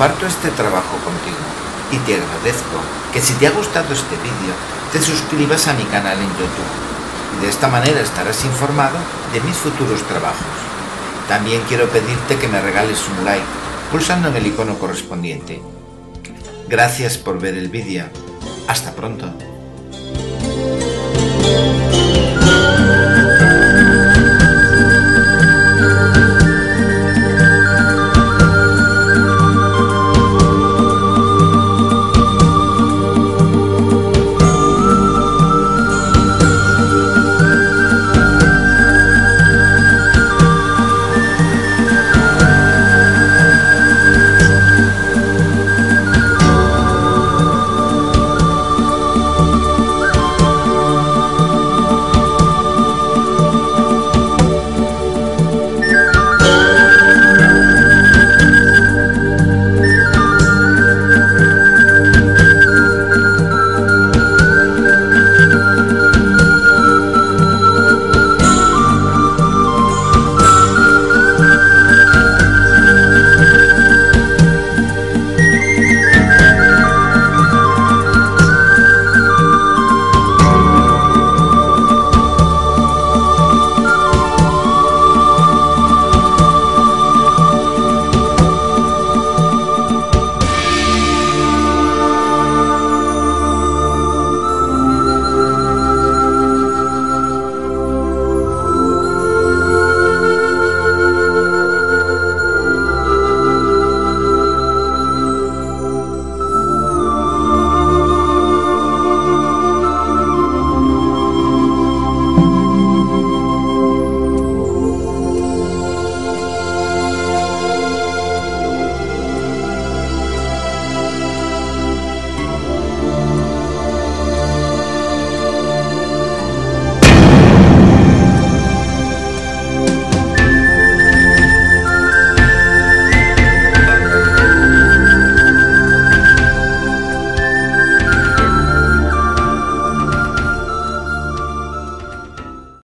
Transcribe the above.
Comparto este trabajo contigo y te agradezco que si te ha gustado este vídeo te suscribas a mi canal en YouTube y de esta manera estarás informado de mis futuros trabajos. También quiero pedirte que me regales un like pulsando en el icono correspondiente. Gracias por ver el vídeo. Hasta pronto.